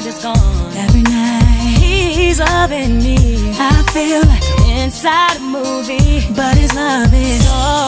word is gone. Every night he's loving me. I feel like inside a movie, but his love is so